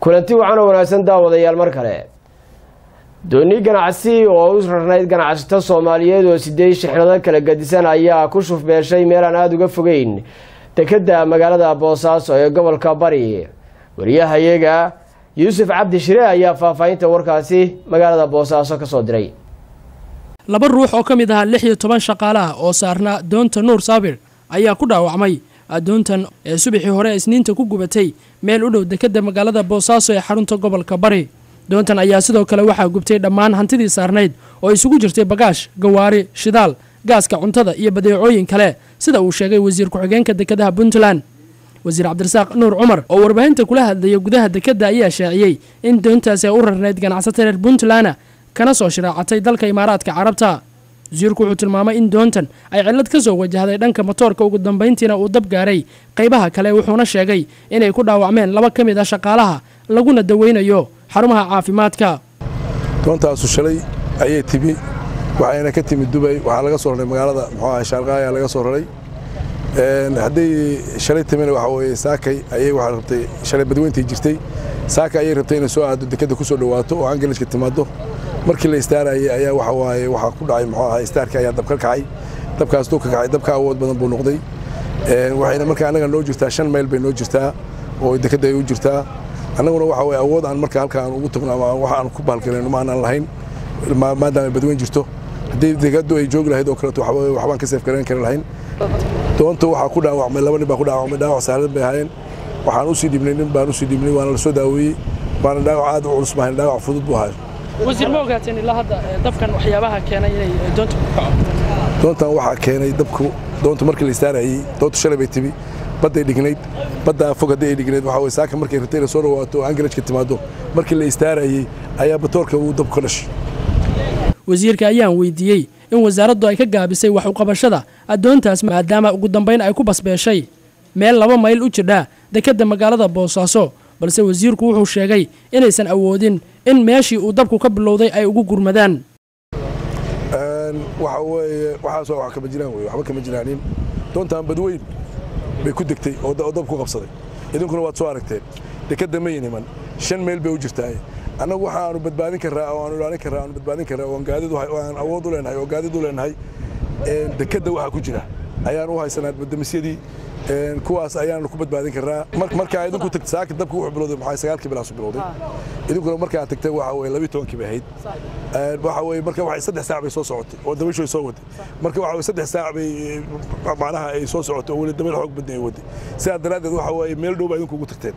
kulanti oo wanaagsan daawadayaal mar kale. Dooni ganacsi oo u rarnayd ganacsato soomaaliyeed oo sideed shixnado kala gadisan ayaa ku shufbeeshay meel aan aada uga fogeyn dekedda magaalada boosaaso ee gobolka bari. Wariyahayaga yuusuf cabdi shire ayaa faahfaahinta warkaasi magaalada boosaaso ka soo diray. Laba ruux oo ka mid ahaa lix iyo toban shaqaalaha oo saarnaa doonta nuur saabir ayaa ku dhaawacmay doontan ee subaxii hore isniinta ku gubatay meel u dhow dekedda magaalada boosaaso ee xarunta gobolka bari. Doontan ayaa sidoo kale waxaa gubtay dhammaan hantidii saarnayd oo isugu jirtay bagaash gawaari shidaal gaaska cuntada iyo badeecooyin kale sida uu sheegay wasiir ku-xigeenka dekedaha puntland. Wasiir cabdirasaaq nuur cumar oo warbaahinta kula hadlaya gudaha dekedda ayaa shaaciyey in doontaasi ay u rarnayd ganacsata reer puntland kana soo shiraacatay dalka imaaraadka carabta wasiirku wuxuu tilmaamay in doontan ay cillad ka soo wajahday dhanka motoorka ugu dambayntiina uu dab gaaray. Qaybaha kale wuxuuna sheegay inay ku dhaawacmeen laba ka mid ah shaqaalaha laguna daweynayo xarumaha caafimaadka. Doontaasu shalay ayay timi waxayna ka timi dubay waxaa laga soo raray magaalada muxuu ahay shaarqaaya laga soo raray. Hadday shalay timina waxa weeye saakay ayay waxaa rabtay shalay badweyntii jirtay. Saaka ayay rabtay inay soo aado dekedda ku soo dhawaato oo angelishka timaado markii la istaarayay ayaa waxa waaye waxaa ku dhacay muxuu ahay istaarka ayaa dab ka kacay. Dabkaas duu ka kacay dabka awood badan buu noqday. Waxayna markaa annaga noo jirtaa shan mayl bay noo jirtaa oo dekedda ay u jirtaa. Annaguna waxa weye awood aan marka halka aan ugu tagno ama wax aan ku bahalgalayno ma aanan lahayn maadaama badweyn jirto. Haddii dekeddu ay joogi lahayd oo kaleeto waxbaan ka seef kari lahayn. Doonta waxaa ku dhaawacmay laba nin baa ku dhaawacmay dhaawac sahlan bay ahaayeen. Waxaan u sii dhibnay nin baan u sii dhibnay waana la daaweeyey waana dhaawac aad u culus maahayn dhaawac fudud buu ahaa wasiir ma ogaateen ilaa hadda dabkan waxyaabaha keenay inay doonta ku kaco? Doontan waxaa keenay dabku doonta markii la istaarayey doonta shalay bay timi badday dhignayd baddaa fog haddii ay dhignayd waxaa weye saaka markay rabtay inay soo dhawaato oo angelajka timaado markii la istaarayey ayaa batoorka uu dabku ka dhashay. Wasiirka ayaan weydiiyey in wasaaraddu ay ka gaabisay wax uqabashada addoontaas maadaama ugu dambayn ay ku basbeeshay meel laba mayl u jidhaa dekedda magaalada boosaaso balse wasiirku wuxuu sheegay inaysan awoodin in meeshii uu dabku ka bilowday ay ugu gurmadaan. Waxa weeye waxaasoo wax kama jiraan wey waxba kama jiraanin. Doontaan badweyn bay ku degtay oo dab ku qabsaday. Idinkuna waad soo aragteen. Dekedda ma yiniman shan meel bay u jirtaa annagu waxa aanu badbaadin karraa oo aanu ilaalin karraa aanu badbaadin karraa oo gaadiid aan awood u leenahay oo gaadiid u leenahay dekedda waxa ku jira ayaan u haysanaa badamisyadii kuwaas ayaanu ku badbaadin karraa markaa idinku tagta saaka dabka wuxuu bilowday maxaa sagaalkii bilaasu bilowday? Idinkuna markaa tagtay waxa weye labii tobankii bay ahayd. Waxa weye marka waxay saddex saac bay soo socotay oo dabayshu ay soo waday. Marka waxa weye saddex saac bay macnaha ay soo socotay oo weli dabayl xoog badna ay waday. Sidaa daraaddeed waxa weye meel dhow baa idinku ugu tagteen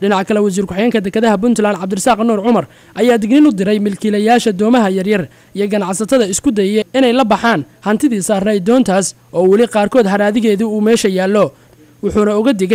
dhinaca kale wasiir ku-xigeenka dekedaha puntland cabdirasaaq nuur cumar ayaa digniin u diray milkiilayaasha doomaha yaryar iyo ganacsatada isku dayaya inay la baxaan hantidii saarnayd doontaas oo weli qaarkood haraadigeedii uu meesha yaallo. Wuxuuna uga digay